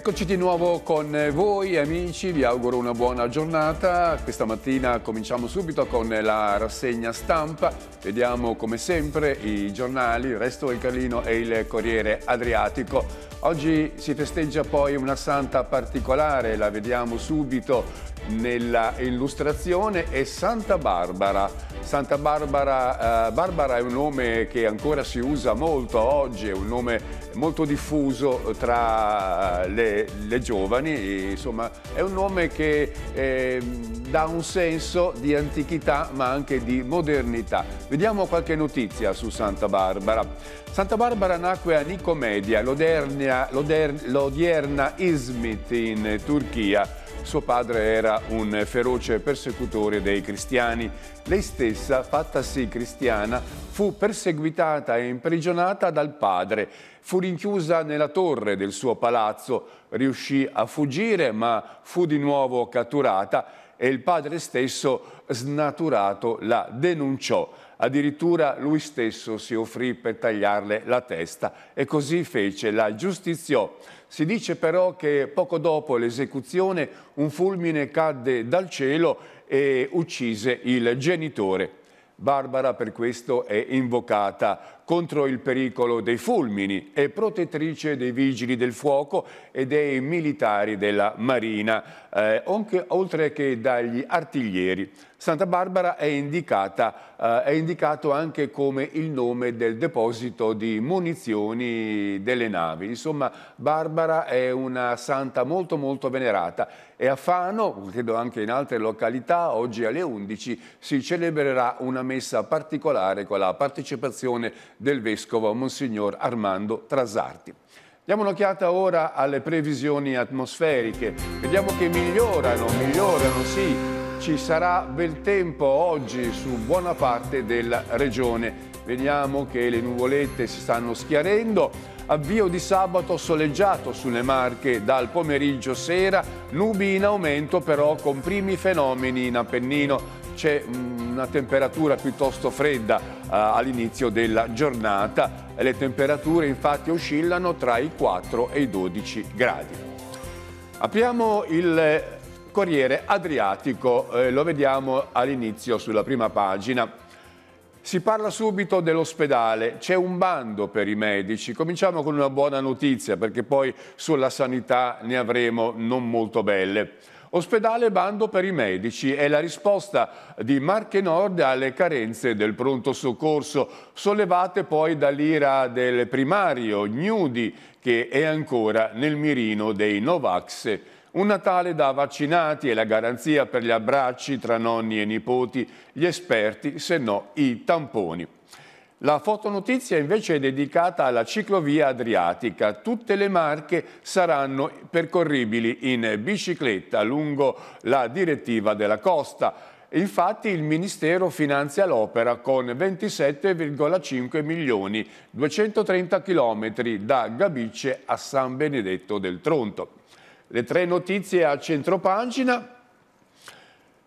Eccoci di nuovo con voi amici, vi auguro una buona giornata. Questa mattina cominciamo subito con la rassegna stampa. Vediamo come sempre i giornali, il Resto del Carlino e il Corriere Adriatico. Oggi si festeggia poi una santa particolare, la vediamo subito nella illustrazione, è Santa Barbara. Santa Barbara, eh, Barbara è un nome che ancora si usa molto oggi, è un nome molto diffuso tra le, le giovani, insomma è un nome che eh, dà un senso di antichità ma anche di modernità. Vediamo qualche notizia su Santa Barbara. Santa Barbara nacque a Nicomedia, l'odierna Izmit in Turchia suo padre era un feroce persecutore dei cristiani. Lei stessa, fattasi cristiana, fu perseguitata e imprigionata dal padre. Fu rinchiusa nella torre del suo palazzo, riuscì a fuggire ma fu di nuovo catturata e il padre stesso, snaturato, la denunciò. Addirittura lui stesso si offrì per tagliarle la testa e così fece, la giustiziò. Si dice però che poco dopo l'esecuzione un fulmine cadde dal cielo e uccise il genitore. Barbara per questo è invocata contro il pericolo dei fulmini, è protettrice dei vigili del fuoco e dei militari della Marina, eh, anche, oltre che dagli artiglieri. Santa Barbara è, indicata, eh, è indicato anche come il nome del deposito di munizioni delle navi. Insomma, Barbara è una santa molto molto venerata e a Fano, credo anche in altre località, oggi alle 11 si celebrerà una messa particolare con la partecipazione del vescovo Monsignor Armando Trasarti. Diamo un'occhiata ora alle previsioni atmosferiche, vediamo che migliorano, migliorano sì, ci sarà bel tempo oggi su buona parte della regione. Vediamo che le nuvolette si stanno schiarendo. Avvio di sabato soleggiato sulle Marche dal pomeriggio sera, nubi in aumento però con primi fenomeni in Appennino. C'è una temperatura piuttosto fredda uh, all'inizio della giornata. Le temperature infatti oscillano tra i 4 e i 12 gradi. Apriamo il Corriere Adriatico, eh, lo vediamo all'inizio sulla prima pagina. Si parla subito dell'ospedale, c'è un bando per i medici. Cominciamo con una buona notizia perché poi sulla sanità ne avremo non molto belle. Ospedale bando per i medici è la risposta di Marche Nord alle carenze del pronto soccorso, sollevate poi dall'ira del primario Gnudi che è ancora nel mirino dei Novax un Natale da vaccinati e la garanzia per gli abbracci tra nonni e nipoti, gli esperti, se no i tamponi. La fotonotizia invece è dedicata alla ciclovia adriatica. Tutte le marche saranno percorribili in bicicletta lungo la direttiva della costa. Infatti il Ministero finanzia l'opera con 27,5 milioni, 230 chilometri da Gabicce a San Benedetto del Tronto. Le tre notizie a centropagina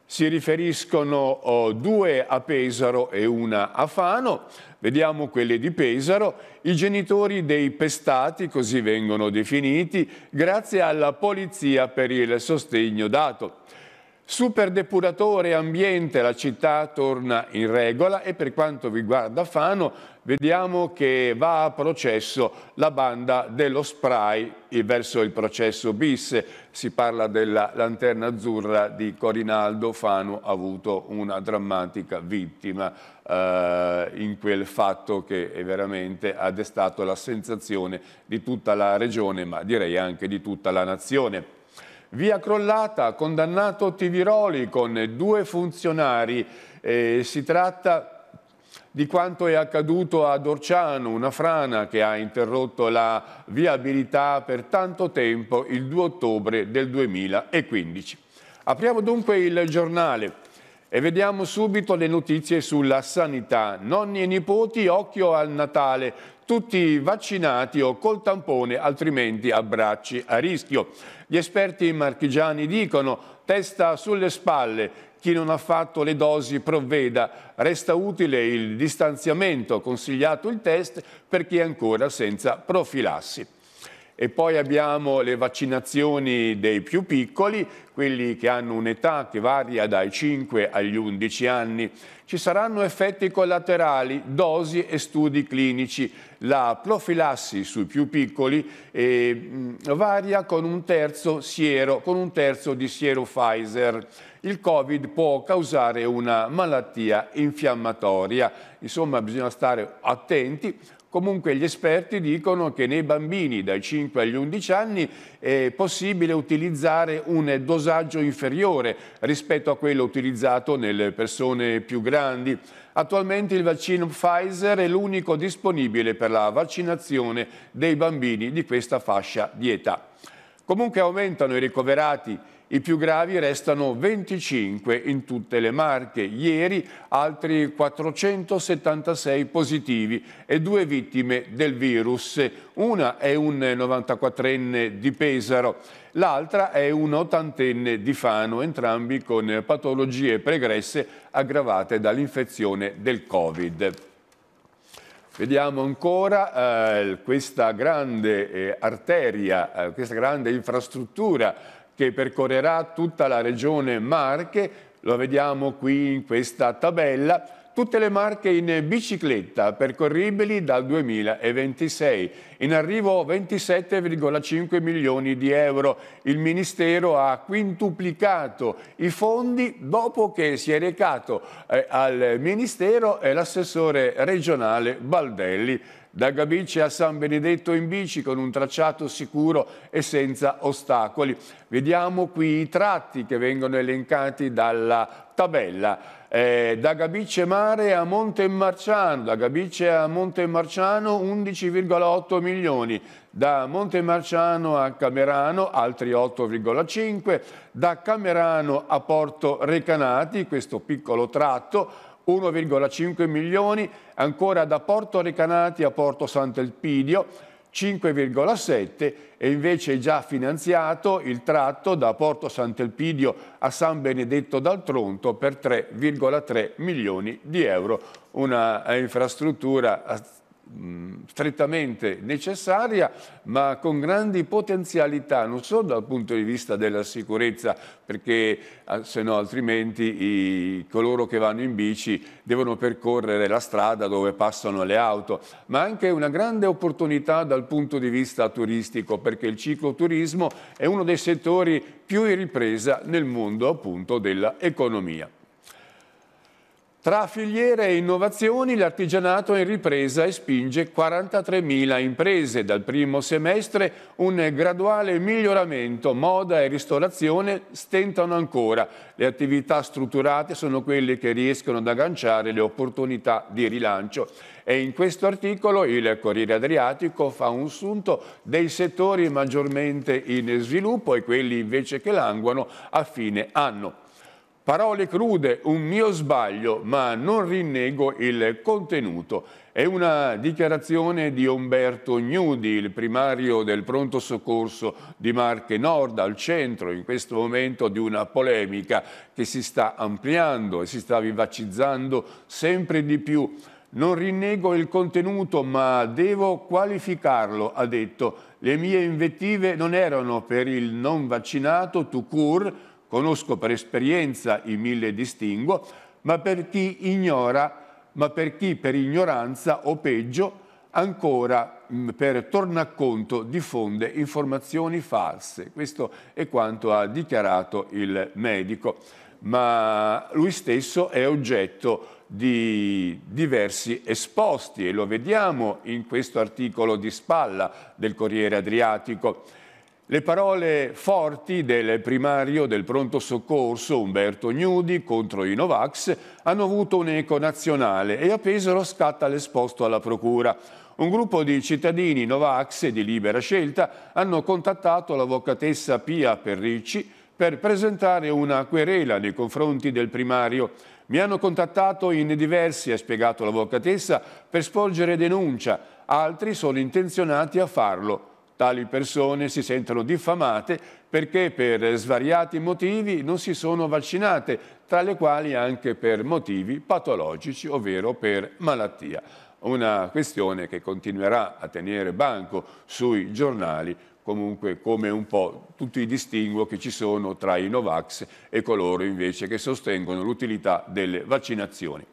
si riferiscono oh, due a Pesaro e una a Fano. Vediamo quelle di Pesaro. I genitori dei pestati, così vengono definiti, grazie alla polizia per il sostegno dato. Super depuratore ambiente, la città torna in regola e per quanto riguarda Fano vediamo che va a processo la banda dello spray verso il processo bis. Si parla della lanterna azzurra di Corinaldo, Fano ha avuto una drammatica vittima eh, in quel fatto che veramente ha destato la sensazione di tutta la regione ma direi anche di tutta la nazione. Via crollata, condannato Tiviroli con due funzionari. Eh, si tratta di quanto è accaduto ad Orciano, una frana che ha interrotto la viabilità per tanto tempo il 2 ottobre del 2015. Apriamo dunque il giornale e vediamo subito le notizie sulla sanità. Nonni e nipoti, occhio al Natale, tutti vaccinati o col tampone, altrimenti abbracci a rischio. Gli esperti marchigiani dicono testa sulle spalle, chi non ha fatto le dosi provveda, resta utile il distanziamento, consigliato il test per chi è ancora senza profilassi. E poi abbiamo le vaccinazioni dei più piccoli, quelli che hanno un'età che varia dai 5 agli 11 anni. Ci saranno effetti collaterali, dosi e studi clinici. La profilassi sui più piccoli eh, varia con un siero, con un terzo di siero Pfizer. Il Covid può causare una malattia infiammatoria, insomma bisogna stare attenti Comunque gli esperti dicono che nei bambini dai 5 agli 11 anni è possibile utilizzare un dosaggio inferiore rispetto a quello utilizzato nelle persone più grandi. Attualmente il vaccino Pfizer è l'unico disponibile per la vaccinazione dei bambini di questa fascia di età. Comunque aumentano i ricoverati i più gravi restano 25 in tutte le marche. Ieri altri 476 positivi e due vittime del virus. Una è un 94enne di Pesaro, l'altra è un ottantenne di Fano, entrambi con patologie pregresse aggravate dall'infezione del Covid. Vediamo ancora eh, questa grande eh, arteria, eh, questa grande infrastruttura che percorrerà tutta la regione Marche, lo vediamo qui in questa tabella, tutte le marche in bicicletta percorribili dal 2026. In arrivo 27,5 milioni di euro. Il Ministero ha quintuplicato i fondi dopo che si è recato eh, al Ministero l'assessore regionale Baldelli da Gabice a San Benedetto in bici con un tracciato sicuro e senza ostacoli. Vediamo qui i tratti che vengono elencati dalla tabella. Eh, da Gabice Mare a Monte Marciano, da Gabice a Monte Marciano 11,8 milioni, da Monte Marciano a Camerano altri 8,5, da Camerano a Porto Recanati, questo piccolo tratto, 1,5 milioni, ancora da Porto Recanati a Porto Sant'Elpidio 5,7 e invece è già finanziato il tratto da Porto Sant'Elpidio a San Benedetto dal Tronto per 3,3 milioni di euro, una infrastruttura Strettamente necessaria ma con grandi potenzialità non solo dal punto di vista della sicurezza perché ah, se no altrimenti i, coloro che vanno in bici devono percorrere la strada dove passano le auto ma anche una grande opportunità dal punto di vista turistico perché il cicloturismo è uno dei settori più in ripresa nel mondo appunto dell'economia. Tra filiere e innovazioni l'artigianato è in ripresa e spinge 43.000 imprese. Dal primo semestre un graduale miglioramento. Moda e ristorazione stentano ancora. Le attività strutturate sono quelle che riescono ad agganciare le opportunità di rilancio. E in questo articolo il Corriere Adriatico fa un sunto dei settori maggiormente in sviluppo e quelli invece che languono a fine anno. Parole crude, un mio sbaglio, ma non rinnego il contenuto. È una dichiarazione di Umberto Gnudi, il primario del pronto soccorso di Marche Nord, al centro in questo momento di una polemica che si sta ampliando e si sta vivacizzando sempre di più. Non rinnego il contenuto, ma devo qualificarlo, ha detto. Le mie invettive non erano per il non vaccinato tout court, Conosco per esperienza i mille distinguo, ma per chi ignora, ma per chi per ignoranza o peggio ancora mm, per tornaconto diffonde informazioni false. Questo è quanto ha dichiarato il medico, ma lui stesso è oggetto di diversi esposti e lo vediamo in questo articolo di spalla del Corriere Adriatico. Le parole forti del primario del pronto soccorso Umberto Gnudi contro i Novax hanno avuto un eco nazionale e a Pesaro scatta l'esposto alla procura. Un gruppo di cittadini Novax di libera scelta hanno contattato l'avvocatessa Pia Perricci per presentare una querela nei confronti del primario. Mi hanno contattato in diversi, ha spiegato l'avvocatessa, per sporgere denuncia. Altri sono intenzionati a farlo. Tali persone si sentono diffamate perché per svariati motivi non si sono vaccinate, tra le quali anche per motivi patologici, ovvero per malattia. una questione che continuerà a tenere banco sui giornali comunque come un po' tutti i distinguo che ci sono tra i Novax e coloro invece che sostengono l'utilità delle vaccinazioni.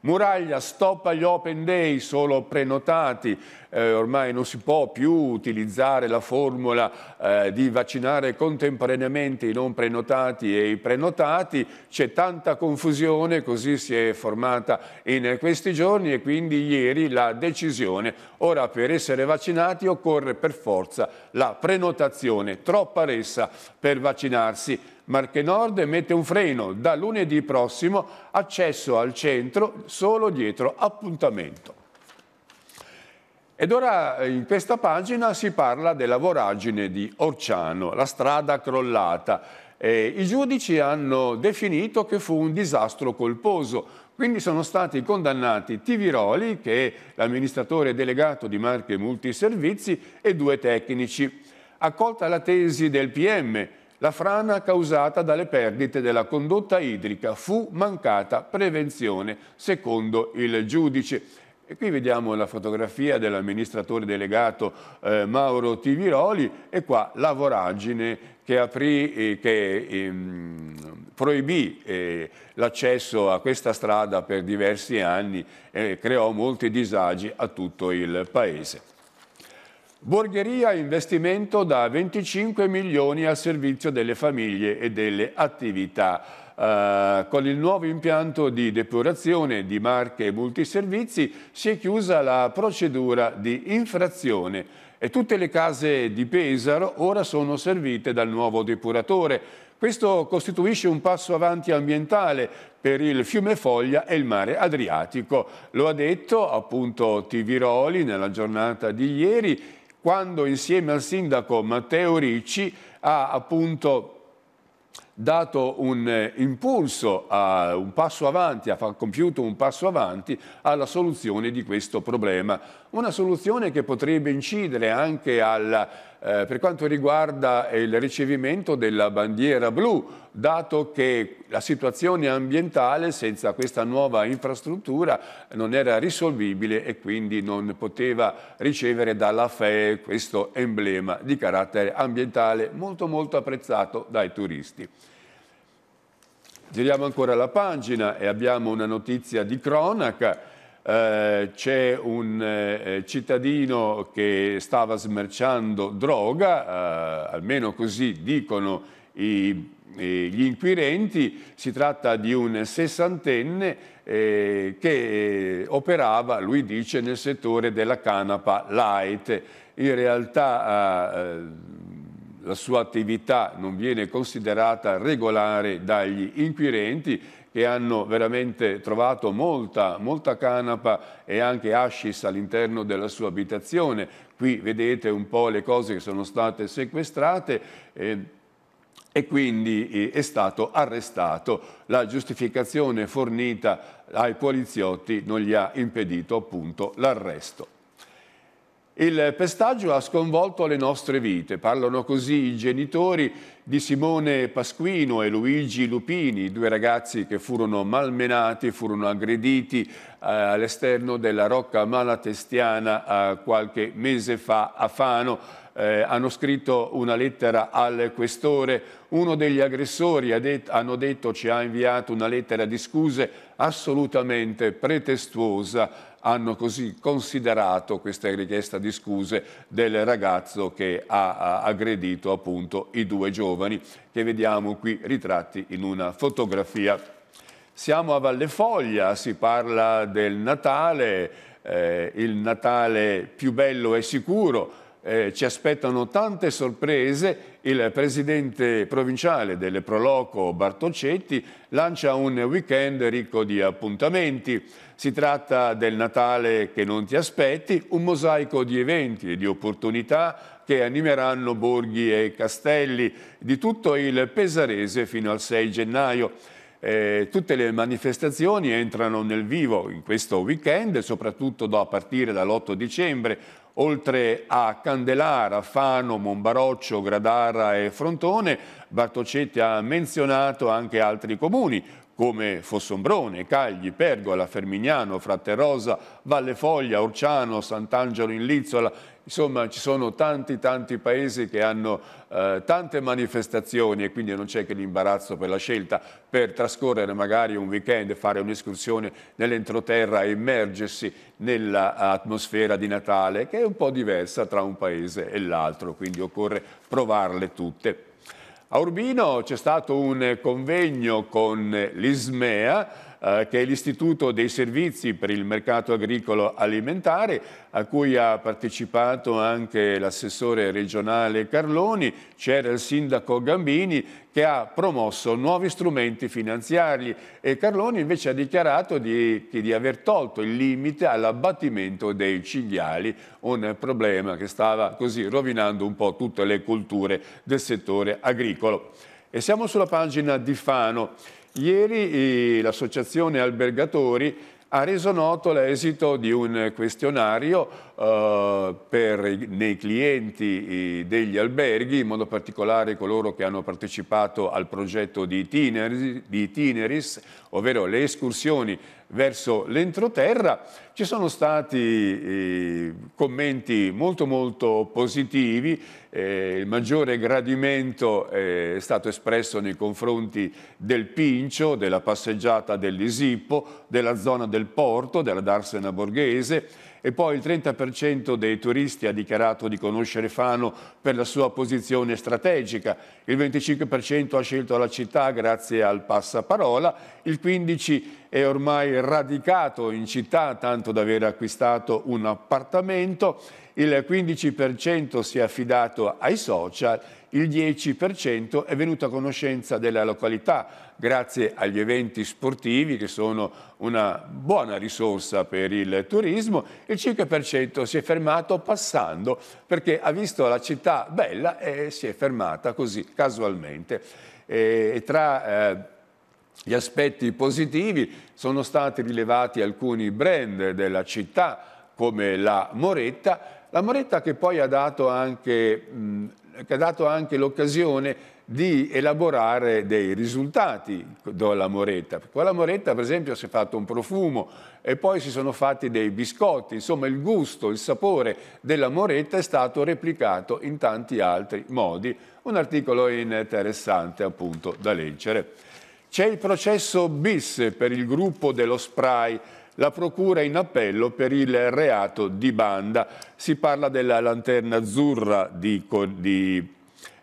Muraglia stoppa gli open day solo prenotati, eh, ormai non si può più utilizzare la formula eh, di vaccinare contemporaneamente i non prenotati e i prenotati, c'è tanta confusione, così si è formata in questi giorni e quindi ieri la decisione, ora per essere vaccinati occorre per forza la prenotazione, troppa ressa per vaccinarsi. Marche Nord mette un freno da lunedì prossimo, accesso al centro solo dietro appuntamento. Ed ora in questa pagina si parla della voragine di Orciano, la strada crollata. Eh, I giudici hanno definito che fu un disastro colposo, quindi sono stati condannati Tiviroli, che è l'amministratore delegato di Marche Multiservizi, e due tecnici. Accolta la tesi del PM, la frana causata dalle perdite della condotta idrica fu mancata prevenzione, secondo il giudice. E qui vediamo la fotografia dell'amministratore delegato eh, Mauro Tiviroli e qua la voragine che, aprì, eh, che ehm, proibì eh, l'accesso a questa strada per diversi anni e creò molti disagi a tutto il paese. Borgheria investimento da 25 milioni al servizio delle famiglie e delle attività. Uh, con il nuovo impianto di depurazione di marche e multiservizi si è chiusa la procedura di infrazione e tutte le case di Pesaro ora sono servite dal nuovo depuratore. Questo costituisce un passo avanti ambientale per il fiume Foglia e il mare Adriatico. Lo ha detto appunto Tiviroli nella giornata di ieri quando insieme al sindaco Matteo Ricci ha appunto dato un eh, impulso, a un passo avanti, ha compiuto un passo avanti alla soluzione di questo problema. Una soluzione che potrebbe incidere anche alla, eh, per quanto riguarda il ricevimento della bandiera blu, dato che la situazione ambientale senza questa nuova infrastruttura non era risolvibile e quindi non poteva ricevere dalla FEE questo emblema di carattere ambientale molto molto apprezzato dai turisti. Giriamo ancora la pagina e abbiamo una notizia di cronaca. Eh, c'è un eh, cittadino che stava smerciando droga, eh, almeno così dicono i, gli inquirenti. Si tratta di un sessantenne eh, che eh, operava, lui dice, nel settore della canapa light. In realtà eh, la sua attività non viene considerata regolare dagli inquirenti che hanno veramente trovato molta, molta canapa e anche hashish all'interno della sua abitazione. Qui vedete un po' le cose che sono state sequestrate. Eh, e quindi eh, è stato arrestato. La giustificazione fornita ai poliziotti non gli ha impedito appunto l'arresto. Il pestaggio ha sconvolto le nostre vite, parlano così i genitori di Simone Pasquino e Luigi Lupini, due ragazzi che furono malmenati, furono aggrediti eh, all'esterno della Rocca Malatestiana eh, qualche mese fa a Fano. Eh, hanno scritto una lettera al questore, uno degli aggressori ha det hanno detto ci ha inviato una lettera di scuse assolutamente pretestuosa. Hanno così considerato questa richiesta di scuse del ragazzo che ha aggredito appunto i due giovani che vediamo qui ritratti in una fotografia. Siamo a Valle Foglia, si parla del Natale, eh, il Natale più bello e sicuro, eh, ci aspettano tante sorprese. Il presidente provinciale delle Proloco Bartolcetti lancia un weekend ricco di appuntamenti. Si tratta del Natale che non ti aspetti, un mosaico di eventi e di opportunità che animeranno borghi e castelli di tutto il Pesarese fino al 6 gennaio. Eh, tutte le manifestazioni entrano nel vivo in questo weekend, soprattutto a partire dall'8 dicembre, Oltre a Candelara, Fano, Monbaroccio, Gradara e Frontone, Bartocetti ha menzionato anche altri comuni come Fossombrone, Cagli, Pergola, Fermignano, Fratterosa, Valle Foglia, Orciano, Sant'Angelo in Lizzola, insomma ci sono tanti tanti paesi che hanno eh, tante manifestazioni e quindi non c'è che l'imbarazzo per la scelta per trascorrere magari un weekend, fare un'escursione nell'entroterra e immergersi nell'atmosfera di Natale che è un po' diversa tra un paese e l'altro, quindi occorre provarle tutte. A Urbino c'è stato un convegno con l'ISMEA eh, che è l'Istituto dei Servizi per il Mercato Agricolo Alimentare, a cui ha partecipato anche l'assessore regionale Carloni, c'era il sindaco Gambini che ha promosso nuovi strumenti finanziari e Carloni invece ha dichiarato di, di aver tolto il limite all'abbattimento dei cinghiali, un problema che stava così rovinando un po' tutte le culture del settore agricolo. E siamo sulla pagina di Fano. Ieri l'Associazione Albergatori ha reso noto l'esito di un questionario eh, per, nei clienti degli alberghi, in modo particolare coloro che hanno partecipato al progetto di, itineris, di itineris ovvero le escursioni verso l'entroterra. Ci sono stati eh, commenti molto molto positivi, eh, il maggiore gradimento è stato espresso nei confronti del Pincio, della passeggiata dell'Isippo, della zona del Porto, della Darsena Borghese, e poi il 30% dei turisti ha dichiarato di conoscere Fano per la sua posizione strategica, il 25% ha scelto la città grazie al passaparola, il 15% è ormai radicato in città tanto da aver acquistato un appartamento, il 15% si è affidato ai social il 10% è venuto a conoscenza della località grazie agli eventi sportivi che sono una buona risorsa per il turismo, il 5% si è fermato passando perché ha visto la città bella e si è fermata così casualmente. E tra eh, gli aspetti positivi sono stati rilevati alcuni brand della città come la Moretta, la Moretta che poi ha dato anche mh, che ha dato anche l'occasione di elaborare dei risultati con la moretta. Con la moretta per esempio si è fatto un profumo e poi si sono fatti dei biscotti, insomma il gusto, il sapore della moretta è stato replicato in tanti altri modi. Un articolo interessante appunto da leggere. C'è il processo bis per il gruppo dello spray la procura in appello per il reato di banda. Si parla della lanterna azzurra di, di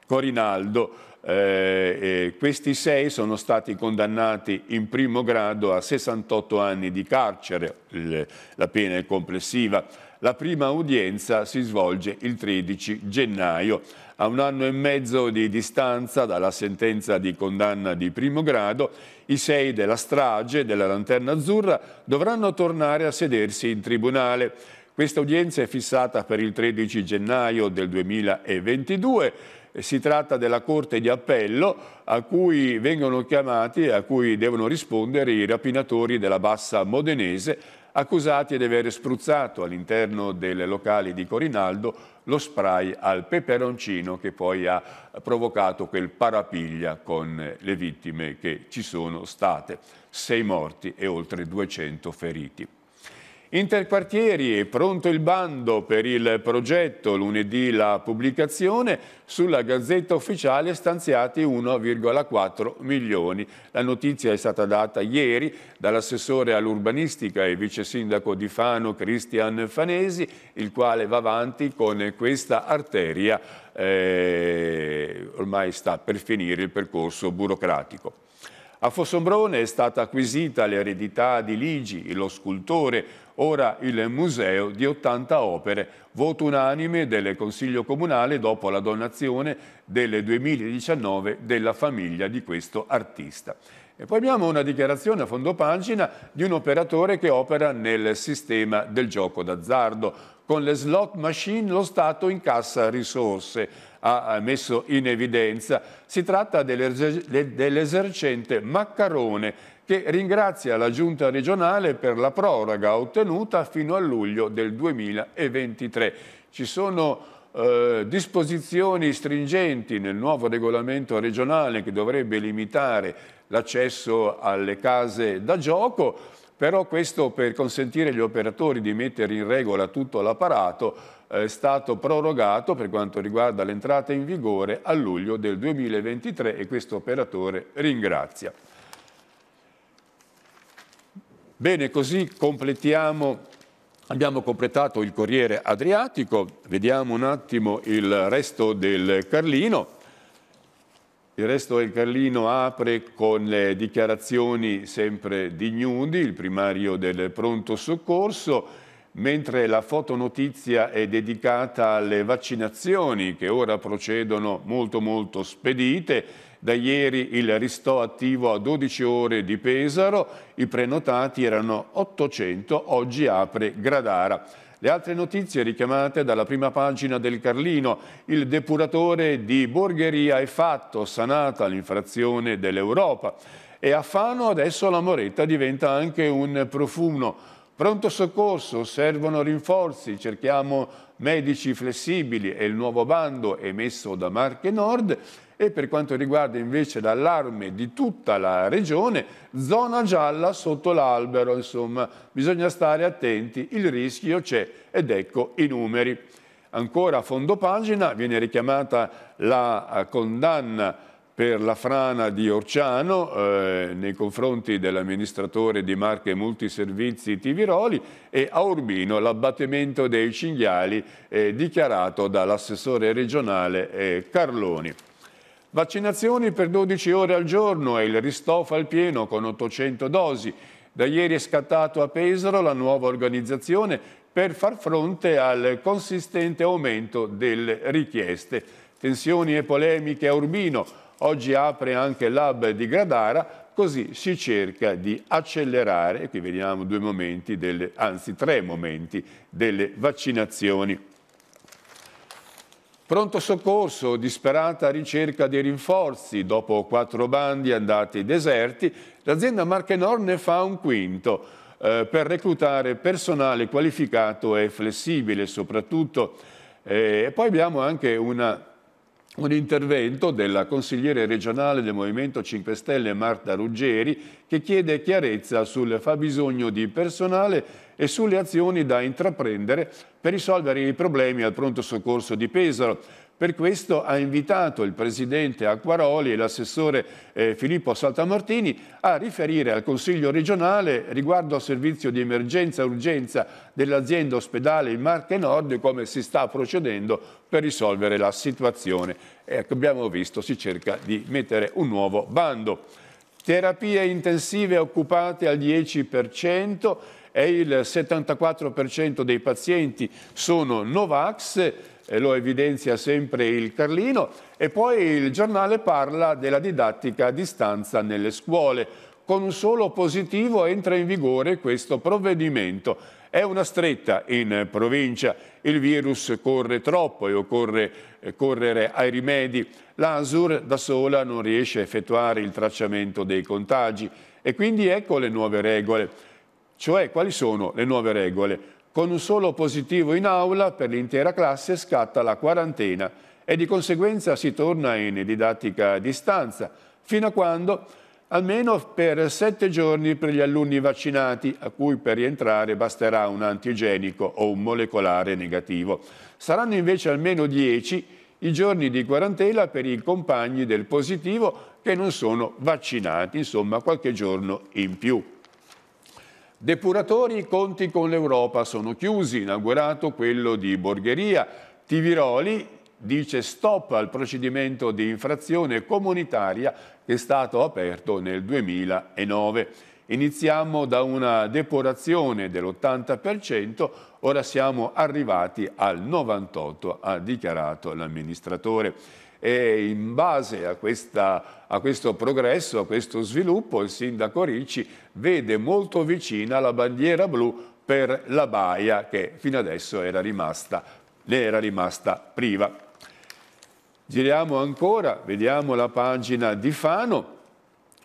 Corinaldo. Eh, questi sei sono stati condannati in primo grado a 68 anni di carcere, il, la pena è complessiva. La prima udienza si svolge il 13 gennaio. A un anno e mezzo di distanza dalla sentenza di condanna di primo grado, i sei della strage della Lanterna Azzurra dovranno tornare a sedersi in tribunale. Questa udienza è fissata per il 13 gennaio del 2022 si tratta della Corte di Appello a cui vengono chiamati e a cui devono rispondere i rapinatori della Bassa Modenese accusati di aver spruzzato all'interno delle locali di Corinaldo lo spray al peperoncino che poi ha provocato quel parapiglia con le vittime che ci sono state, sei morti e oltre 200 feriti. Interquartieri è pronto il bando per il progetto, lunedì la pubblicazione, sulla Gazzetta Ufficiale stanziati 1,4 milioni. La notizia è stata data ieri dall'assessore all'urbanistica e vice sindaco di Fano Cristian Fanesi, il quale va avanti con questa arteria, eh, ormai sta per finire il percorso burocratico. A Fossombrone è stata acquisita l'eredità di Ligi, lo scultore, ora il museo di 80 opere, voto unanime del Consiglio Comunale dopo la donazione del 2019 della famiglia di questo artista. E poi abbiamo una dichiarazione a fondo pagina di un operatore che opera nel sistema del gioco d'azzardo. Con le slot machine lo Stato incassa risorse ha messo in evidenza. Si tratta dell'esercente Maccarone che ringrazia la Giunta regionale per la proroga ottenuta fino a luglio del 2023. Ci sono eh, disposizioni stringenti nel nuovo regolamento regionale che dovrebbe limitare l'accesso alle case da gioco, però questo per consentire agli operatori di mettere in regola tutto l'apparato è stato prorogato per quanto riguarda l'entrata in vigore a luglio del 2023 e questo operatore ringrazia. Bene, così completiamo Abbiamo completato il Corriere Adriatico, vediamo un attimo il resto del Carlino. Il resto del Carlino apre con le dichiarazioni sempre di Gnudi, il primario del pronto soccorso, mentre la fotonotizia è dedicata alle vaccinazioni che ora procedono molto molto spedite da ieri il ristò attivo a 12 ore di Pesaro, i prenotati erano 800, oggi apre Gradara. Le altre notizie richiamate dalla prima pagina del Carlino. Il depuratore di Borgheria è fatto, sanata l'infrazione dell'Europa. E a Fano adesso la Moretta diventa anche un profumo. Pronto soccorso, servono rinforzi, cerchiamo medici flessibili e il nuovo bando emesso da Marche Nord e per quanto riguarda invece l'allarme di tutta la regione, zona gialla sotto l'albero, insomma, bisogna stare attenti, il rischio c'è ed ecco i numeri. Ancora a fondo pagina viene richiamata la eh, condanna per la frana di Orciano eh, nei confronti dell'amministratore di Marche Multiservizi Tiviroli e a Urbino l'abbattimento dei cinghiali eh, dichiarato dall'assessore regionale eh, Carloni. Vaccinazioni per 12 ore al giorno e il ristoff al pieno con 800 dosi. Da ieri è scattato a Pesaro la nuova organizzazione per far fronte al consistente aumento delle richieste. Tensioni e polemiche a Urbino. Oggi apre anche l'hub di Gradara, così si cerca di accelerare, e qui vediamo due momenti, delle, anzi tre momenti delle vaccinazioni. Pronto soccorso, disperata ricerca di rinforzi. Dopo quattro bandi andati deserti, l'azienda Marchenor ne fa un quinto eh, per reclutare personale qualificato e flessibile soprattutto. Eh, e poi abbiamo anche una un intervento della consigliere regionale del Movimento 5 Stelle Marta Ruggeri che chiede chiarezza sul fabbisogno di personale e sulle azioni da intraprendere per risolvere i problemi al pronto soccorso di Pesaro. Per questo ha invitato il presidente Acquaroli e l'assessore eh, Filippo Saltamartini a riferire al Consiglio regionale riguardo al servizio di emergenza e urgenza dell'azienda ospedale in Marche Nord e come si sta procedendo per risolvere la situazione. Ecco, abbiamo visto, si cerca di mettere un nuovo bando. Terapie intensive occupate al 10% e il 74% dei pazienti sono Novax lo evidenzia sempre il Carlino, e poi il giornale parla della didattica a distanza nelle scuole. Con un solo positivo entra in vigore questo provvedimento. È una stretta in provincia, il virus corre troppo e occorre eh, correre ai rimedi. L'ASUR da sola non riesce a effettuare il tracciamento dei contagi e quindi ecco le nuove regole. Cioè, quali sono le nuove regole? Con un solo positivo in aula per l'intera classe scatta la quarantena e di conseguenza si torna in didattica a distanza, fino a quando almeno per sette giorni per gli alunni vaccinati, a cui per rientrare basterà un antigenico o un molecolare negativo. Saranno invece almeno dieci i giorni di quarantena per i compagni del positivo che non sono vaccinati, insomma qualche giorno in più. Depuratori, i conti con l'Europa sono chiusi, inaugurato quello di Borgheria. Tiviroli dice stop al procedimento di infrazione comunitaria che è stato aperto nel 2009. Iniziamo da una depurazione dell'80%, ora siamo arrivati al 98%, ha dichiarato l'amministratore e in base a, questa, a, questo progresso, a questo sviluppo, il sindaco Ricci vede molto vicina la bandiera blu per la Baia che fino adesso era rimasta, ne era rimasta priva. Giriamo ancora, vediamo la pagina di Fano,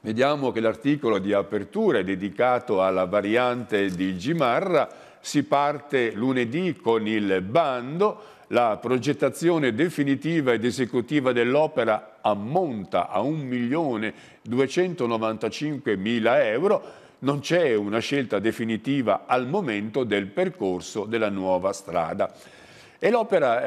vediamo che l'articolo di apertura è dedicato alla variante di Gimarra, Si parte lunedì con il bando, la progettazione definitiva ed esecutiva dell'opera ammonta a 1.295.000 euro, non c'è una scelta definitiva al momento del percorso della nuova strada. E l'opera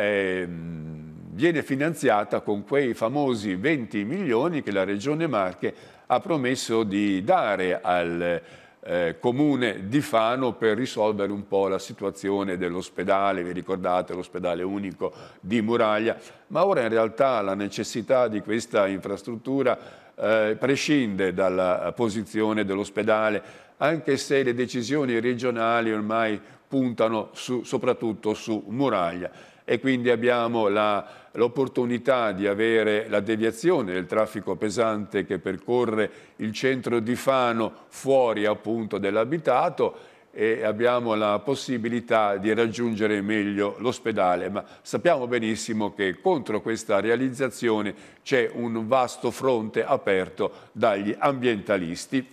viene finanziata con quei famosi 20 milioni che la Regione Marche ha promesso di dare al eh, comune di Fano per risolvere un po' la situazione dell'ospedale, vi ricordate l'ospedale unico di Muraglia, ma ora in realtà la necessità di questa infrastruttura eh, prescinde dalla posizione dell'ospedale, anche se le decisioni regionali ormai puntano su, soprattutto su Muraglia e quindi abbiamo l'opportunità di avere la deviazione del traffico pesante che percorre il centro di Fano fuori appunto dell'abitato e abbiamo la possibilità di raggiungere meglio l'ospedale, ma sappiamo benissimo che contro questa realizzazione c'è un vasto fronte aperto dagli ambientalisti.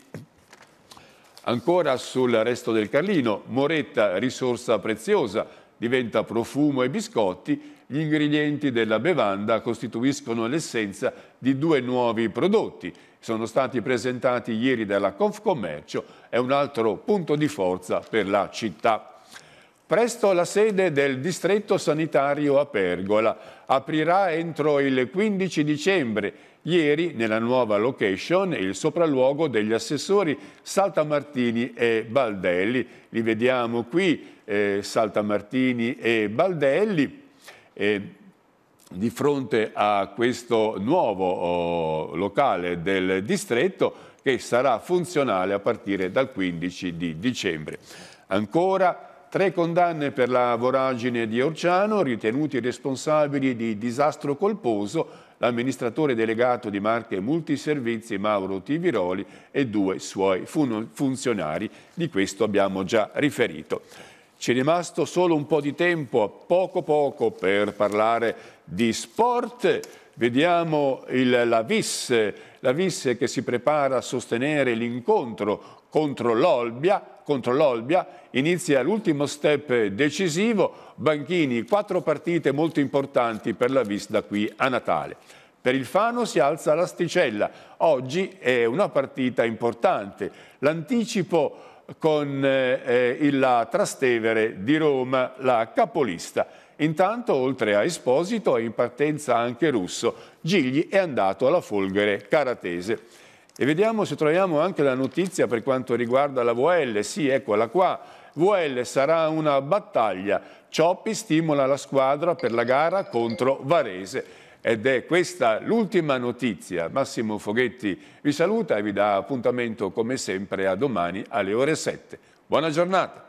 Ancora sul resto del Carlino, Moretta, risorsa preziosa, diventa profumo e biscotti, gli ingredienti della bevanda costituiscono l'essenza di due nuovi prodotti. Sono stati presentati ieri dalla Confcommercio, è un altro punto di forza per la città. Presto la sede del distretto sanitario a Pergola aprirà entro il 15 dicembre. Ieri, nella nuova location, il sopralluogo degli assessori Saltamartini e Baldelli. Li vediamo qui eh, Saltamartini e Baldelli. E di fronte a questo nuovo oh, locale del distretto che sarà funzionale a partire dal 15 di dicembre. Ancora tre condanne per la voragine di Orciano, ritenuti responsabili di disastro colposo l'amministratore delegato di Marche Multiservizi Mauro Tiviroli e due suoi funzionari. Di questo abbiamo già riferito. Ci è rimasto solo un po' di tempo, poco poco, per parlare di sport. Vediamo il, la VIS, la VIS che si prepara a sostenere l'incontro contro l'Olbia, contro l'Olbia, inizia l'ultimo step decisivo, Banchini, quattro partite molto importanti per la VIS da qui a Natale. Per il Fano si alza l'asticella, oggi è una partita importante, l'anticipo con eh, il Trastevere di Roma, la capolista. Intanto, oltre a Esposito, è in partenza anche Russo. Gigli è andato alla Folgore Caratese. E vediamo se troviamo anche la notizia per quanto riguarda la VL. Sì, eccola qua. VL sarà una battaglia. Cioppi stimola la squadra per la gara contro Varese. Ed è questa l'ultima notizia. Massimo Foghetti vi saluta e vi dà appuntamento come sempre a domani alle ore 7. Buona giornata.